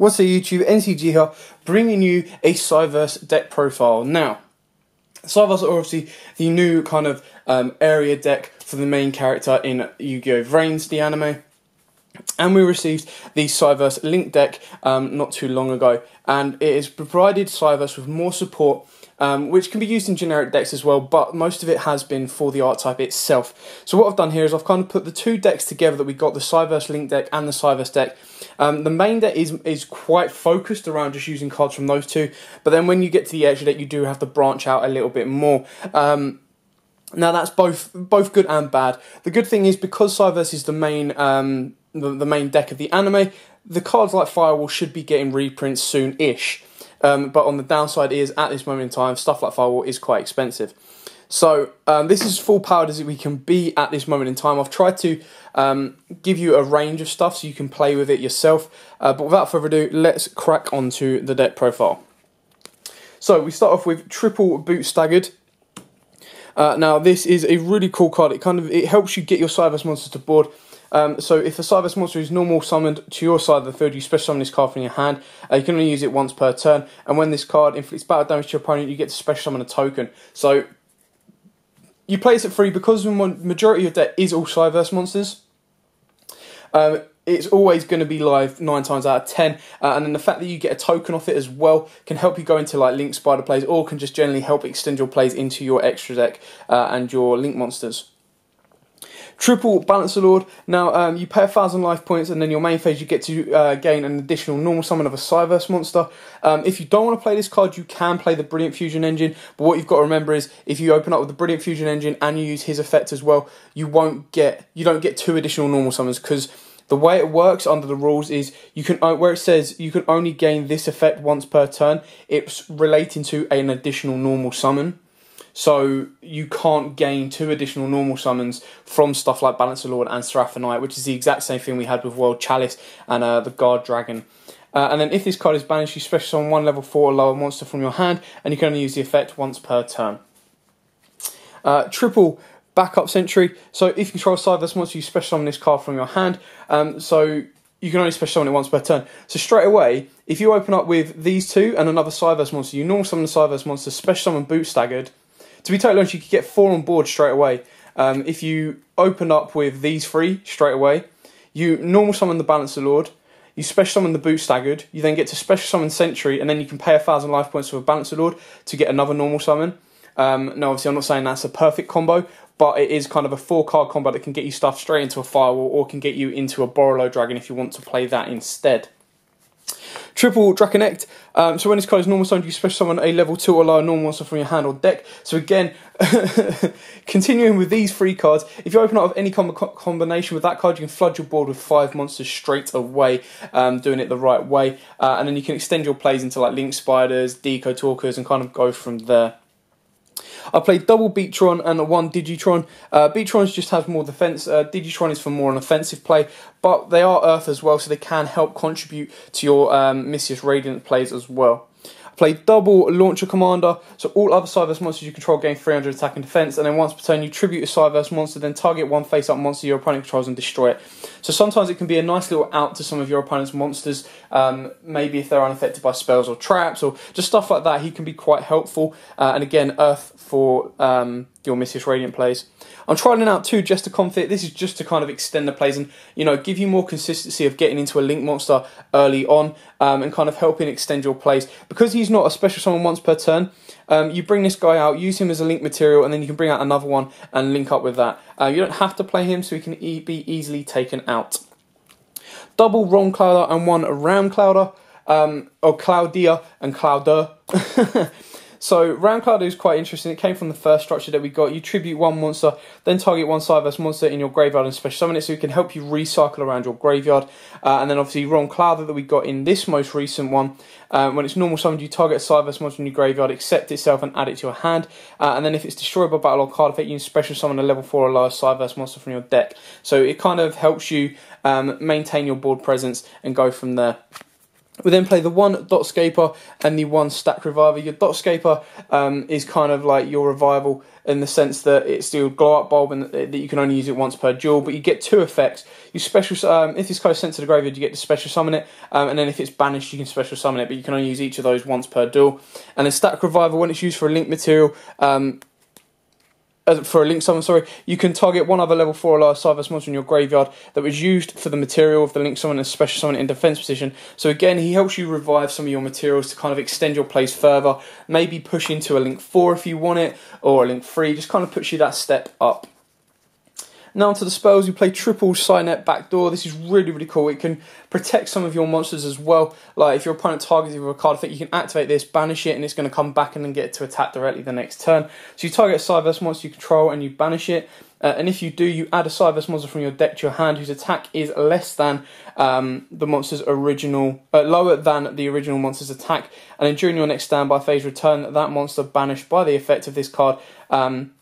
What's up YouTube, NCG here, bringing you a Cyberse deck profile. Now, Cyberse are obviously the new kind of um, area deck for the main character in Yu-Gi-Oh! VRAINS, the anime. And we received the Cyberse Link deck um, not too long ago, and it has provided Cyberse with more support um, which can be used in generic decks as well, but most of it has been for the archetype itself. So what I've done here is I've kind of put the two decks together that we got, the Cyberse Link deck and the Cyberse deck. Um, the main deck is, is quite focused around just using cards from those two, but then when you get to the extra deck, you do have to branch out a little bit more. Um, now that's both both good and bad. The good thing is because Cyberse is the main um, the, the main deck of the anime, the cards like Firewall should be getting reprints soon-ish. Um, but on the downside is at this moment in time, stuff like Firewall is quite expensive. So um, this is full powered as we can be at this moment in time. I've tried to um, give you a range of stuff so you can play with it yourself. Uh, but without further ado, let's crack onto the deck profile. So we start off with triple boot staggered. Uh, now this is a really cool card. It kind of it helps you get your Cyberse monsters to board um, so if a Cyberse monster is normal summoned to your side of the field, you special summon this card from your hand. Uh, you can only use it once per turn, and when this card inflicts battle damage to your opponent, you get to special summon a token. So you place it free because the majority of your deck is all Cyberse monsters. Um, it's always going to be live nine times out of ten, uh, and then the fact that you get a token off it as well can help you go into like Link Spider plays, or can just generally help extend your plays into your extra deck uh, and your Link monsters. Triple Balancer Lord. Now, um, you pay a thousand life points, and then your main phase you get to uh, gain an additional normal summon of a Cyberse monster. Um, if you don't want to play this card, you can play the Brilliant Fusion Engine. But what you've got to remember is, if you open up with the Brilliant Fusion Engine and you use his effect as well, you won't get you don't get two additional normal summons because the way it works under the rules is you can uh, where it says you can only gain this effect once per turn. It's relating to an additional normal summon. So you can't gain two additional normal summons from stuff like Balancer Lord and Seraphinite, which is the exact same thing we had with World Chalice and uh, the Guard Dragon. Uh, and then if this card is banished, you special summon one level 4 or lower monster from your hand, and you can only use the effect once per turn. Uh, triple backup sentry. So if you control a Cyberse monster, you special summon this card from your hand. Um, so you can only special summon it once per turn. So straight away, if you open up with these two and another Cyberse monster, you normal summon the Cyberse monster, special summon Boot Staggered, to be totally honest, you could get four on board straight away. Um, if you open up with these three straight away, you normal summon the Balancer Lord, you special summon the Boot Staggered, you then get to special summon Sentry, and then you can pay a thousand life points for a Balancer Lord to get another normal summon. Um, no, obviously, I'm not saying that's a perfect combo, but it is kind of a four card combo that can get you stuff straight into a Firewall or can get you into a Borreload Dragon if you want to play that instead. Triple Draconect. Um, so when this card is normal summon, you special summon a level 2 or lower normal monster from your hand or deck. So again, continuing with these three cards, if you open up any com combination with that card, you can flood your board with five monsters straight away, um, doing it the right way. Uh, and then you can extend your plays into like Link Spiders, Deco Talkers, and kind of go from there. I played double Beatron and a one Digitron. Uh, Beatron just has more defense. Uh, Digitron is for more an offensive play, but they are Earth as well, so they can help contribute to your um, Missus Radiant plays as well. Play double Launcher Commander, so all other Cyberse monsters you control gain 300 attack and defense, and then once per turn you tribute a Cyberse monster, then target one face up monster your opponent controls and destroy it. So sometimes it can be a nice little out to some of your opponent's monsters, um, maybe if they're unaffected by spells or traps or just stuff like that, he can be quite helpful. Uh, and again, Earth for um, your Missus Radiant plays. I'm trying out two just to confit. This is just to kind of extend the plays and you know give you more consistency of getting into a link monster early on um, and kind of helping extend your plays because he's not a special summon once per turn. Um, you bring this guy out, use him as a link material, and then you can bring out another one and link up with that. Uh, you don't have to play him, so he can e be easily taken out. Double Ron Clouder and one Ram Clouder, um, or Cloudia and Clouder. So Ram Cloud is quite interesting. It came from the first structure that we got. You tribute one monster, then target one Cyberse monster in your graveyard and special summon it so it can help you recycle around your graveyard. Uh, and then obviously Ron Cloud that we got in this most recent one. Um, when it's normal summoned, you target a Cyberse monster in your graveyard, accept itself and add it to your hand. Uh, and then if it's destroyed by battle or card effect, you can special summon a level 4 or lower Cyberse monster from your deck. So it kind of helps you um, maintain your board presence and go from there. We then play the one Dotscaper and the one stack reviver. Your dot scaper um, is kind of like your revival in the sense that it's still glow up bulb and that you can only use it once per duel, but you get two effects. You special um, if it's kind of sent to the graveyard, you get to special summon it, um, and then if it's banished, you can special summon it, but you can only use each of those once per duel. And then stack Reviver, when it's used for a link material, um, for a link summon, sorry, you can target one other level 4 or lower Cyberse monster in your graveyard that was used for the material of the link summon and special summon in defense position. So again, he helps you revive some of your materials to kind of extend your plays further, maybe push into a link 4 if you want it, or a link 3, just kind of puts you that step up. Now onto the spells, you play triple Cynet Backdoor. This is really, really cool. It can protect some of your monsters as well. Like if your opponent targets you with a card effect, you can activate this, banish it, and it's going to come back and then get to attack directly the next turn. So you target a Cyberse monster you control and you banish it. Uh, and if you do, you add a Cyberse monster from your deck to your hand whose attack is less than um, the monster's original, uh, lower than the original monster's attack. And then during your next standby phase, return that monster banished by the effect of this card um,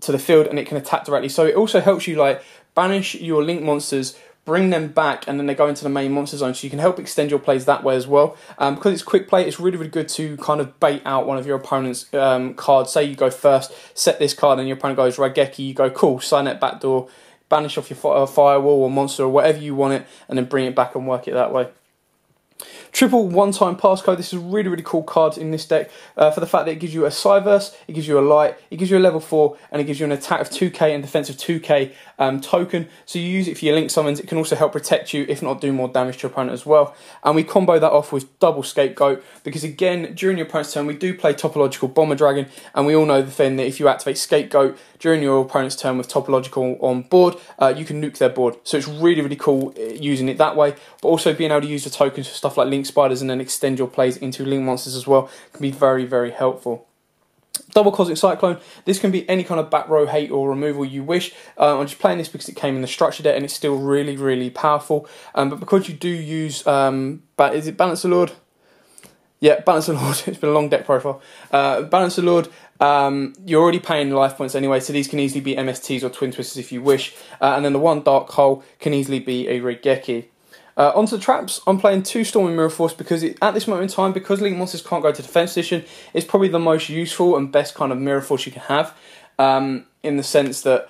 to the field and it can attack directly. So it also helps you like banish your link monsters, bring them back, and then they go into the main monster zone. So you can help extend your plays that way as well. Um, because it's quick play, it's really really good to kind of bait out one of your opponent's um, cards. Say you go first, set this card, and your opponent goes Raigeki. You go cool, sign Cynet backdoor, banish off your uh, firewall or monster or whatever you want it, and then bring it back and work it that way. Triple one-time passcode. This is really, really cool card in this deck uh, for the fact that it gives you a Cyberse, it gives you a Light, it gives you a level 4, and it gives you an attack of 2k and defense of 2k um, token. So you use it for your link summons. It can also help protect you, if not do more damage to your opponent as well. And we combo that off with double Scapegoat because, again, during your opponent's turn, we do play Topological Bomber Dragon, and we all know the thing that if you activate Scapegoat during your opponent's turn with Topological on board, uh, you can nuke their board. So it's really, really cool uh, using it that way, but also being able to use the tokens for stuff like Link Spiders and then extend your plays into Link Monsters as well can be very, very helpful. Double Cosmic Cyclone. This can be any kind of back row hate or removal you wish. Uh, I'm just playing this because it came in the structure deck and it's still really, really powerful. Um, but because you do use, um, is it Balancer Lord? Yeah, Balancer Lord. it's been a long deck profile. Uh, Balancer Lord. Um, you're already paying life points anyway, so these can easily be MSTs or Twin Twisters if you wish. Uh, and then the one Dark Hole can easily be a Raigeki. Uh, onto the traps, I'm playing two Stormy Mirror Force because it, at this moment in time, because Link Monsters can't go to defense position, it's probably the most useful and best kind of Mirror Force you can have. Um, in the sense that,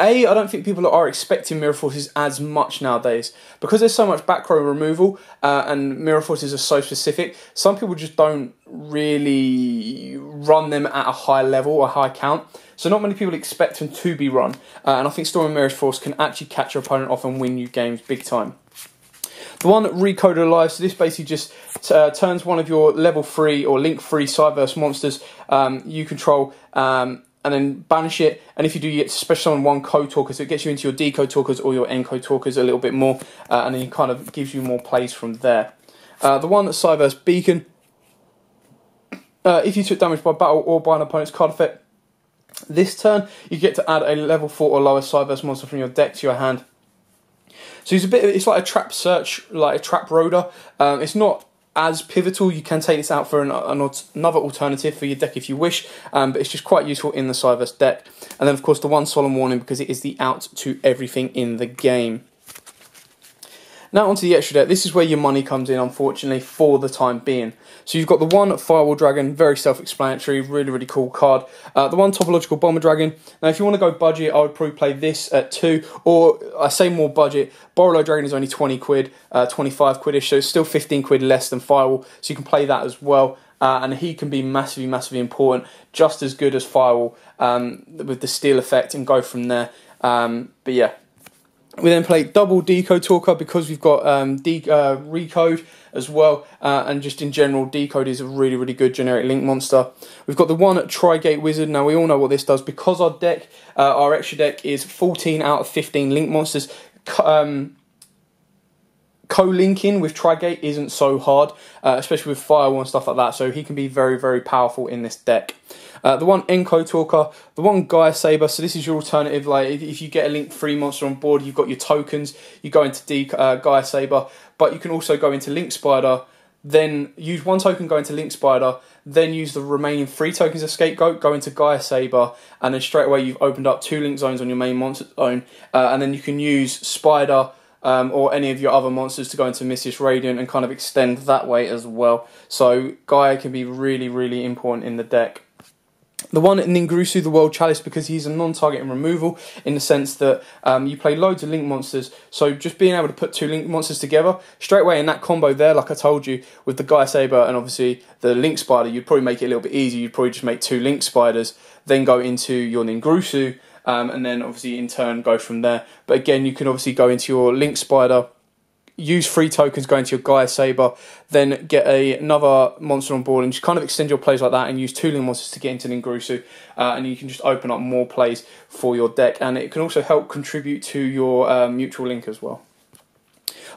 A, I don't think people are expecting Mirror Forces as much nowadays. Because there's so much back row removal uh, and Mirror Forces are so specific, some people just don't really run them at a high level or high count. So not many people expect them to be run. Uh, and I think Stormy Mirror Force can actually catch your opponent off and win you games big time. The one Recoded Alive, so this basically just uh, turns one of your level 3 or link 3 Cyberse monsters um, you control um, and then banish it. And if you do, you get to special summon one code talker, so it gets you into your decode talkers or your encode talkers a little bit more, uh, and then it kind of gives you more plays from there. Uh, the one Cyberse Beacon, uh, if you took damage by battle or by an opponent's card effect, this turn you get to add a level 4 or lower Cyberse monster from your deck to your hand. So it's a bit. It's like a trap search, like a trap roader. Um, it's not as pivotal. You can take this out for an, an, another alternative for your deck if you wish, um, but it's just quite useful in the Cyberse deck. And then, of course, the one solemn warning because it is the out to everything in the game. Now onto the extra deck. This is where your money comes in, unfortunately, for the time being. So you've got the one Firewall Dragon, very self-explanatory, really, really cool card. Uh, the one Topological Bomber Dragon. Now, if you want to go budget, I would probably play this at two, or I say more budget. Borreload Dragon is only 20 quid, uh, 25 quidish, so it's still 15 quid less than Firewall, so you can play that as well. Uh, and he can be massively, massively important, just as good as Firewall um, with the steel effect, and go from there. Um, but yeah, we then play double decode talker because we've got um, de- uh, recode as well, uh, and just in general, decode is a really, really good generic link monster. We've got the one at Trigate Wizard. Now we all know what this does because our deck, uh, our extra deck is 14 out of 15 link monsters. Um, co-linking with Trigate isn't so hard, uh, especially with Firewall and stuff like that. So he can be very, very powerful in this deck. Uh, the one Encode Talker, the one Gaia Saber. So this is your alternative. Like if, if, you get a Link Free monster on board, you've got your tokens. You go into D, uh, Gaia Saber, but you can also go into Link Spider. Then use one token, go into Link Spider, then use the remaining three tokens of Scapegoat, go into Gaia Saber, and then straight away you've opened up two link zones on your main monster zone, uh, and then you can use Spider, um, or any of your other monsters to go into Missus Radiant and kind of extend that way as well. So Gaia can be really, really important in the deck. The one Ningirsu, the World Chalice, because he's a non-target in removal in the sense that um, you play loads of link monsters. So just being able to put two link monsters together straight away in that combo there, like I told you, with the Gaia Saber and obviously the Link Spider, you'd probably make it a little bit easier. You'd probably just make two Link Spiders, then go into your Ningirsu, um, and then obviously in turn go from there. But again, you can obviously go into your Link Spider use free tokens going to your Gaia Saber, then get a, another monster on board and just kind of extend your plays like that and use two Link monsters to get into Ningirsu uh, and you can just open up more plays for your deck and it can also help contribute to your um, mutual link as well.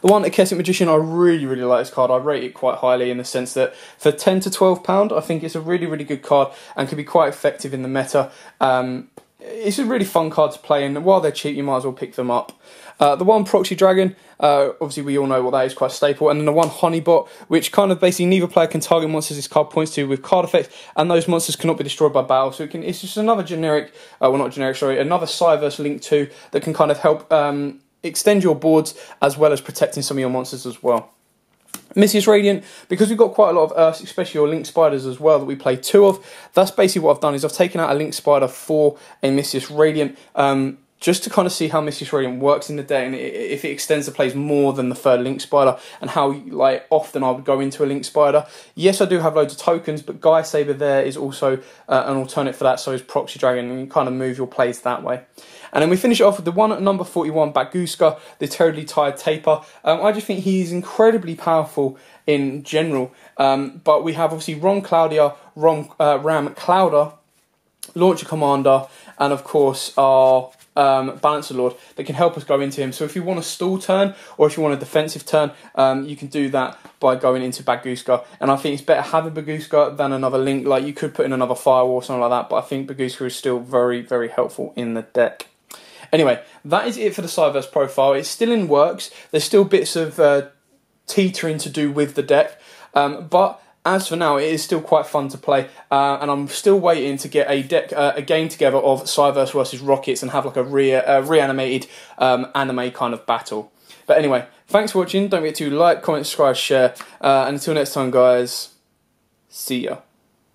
The one Akashic Magician, I really, really like this card. I rate it quite highly in the sense that for 10 to 12 pound, I think it's a really, really good card and can be quite effective in the meta. Um, it's a really fun card to play, and while they're cheap, you might as well pick them up. Uh, the one Proxy Dragon, uh, obviously we all know what that is, quite staple. And then the one Honeybot, which kind of basically neither player can target monsters this card points to with card effects, and those monsters cannot be destroyed by battle. So it can, it's just another generic, uh, well not generic, sorry, another Cyberse Link 2 that can kind of help um, extend your boards as well as protecting some of your monsters as well. Missus Radiant, because we've got quite a lot of Earths, especially your Link Spiders as well, that we play two of, that's basically what I've done, is I've taken out a Link Spider for a Missus Radiant, um, just to kind of see how Radiant works in the day and if it extends the plays more than the third Link Spider, and how like often I would go into a Link Spider. Yes, I do have loads of tokens, but Gaia Saber there is also uh, an alternate for that, so is Proxy Dragon, and you kind of move your plays that way. And then we finish it off with the one at number 41, Bagooska, the Terribly Tired Tapir. Um, I just think he's incredibly powerful in general. Um, but we have obviously ROM Cloudia, Ron, uh, Ram Clouder, Launcher Commander, and of course our um, Balancer Lord that can help us go into him. So if you want a stall turn or if you want a defensive turn, um, you can do that by going into Bagooska. And I think it's better have a Bagooska than another link. Like you could put in another Firewall or something like that, but I think Bagooska is still very, very helpful in the deck. Anyway, that is it for the Cyberse profile. It's still in works. There's still bits of uh, teetering to do with the deck, um, but as for now, it is still quite fun to play, uh, and I'm still waiting to get a deck, uh, a game together of Cyberse versus Rokkets and have like a re- uh, reanimated um, anime kind of battle. But anyway, thanks for watching. Don't forget to like, comment, subscribe, share, uh, and until next time, guys. See ya.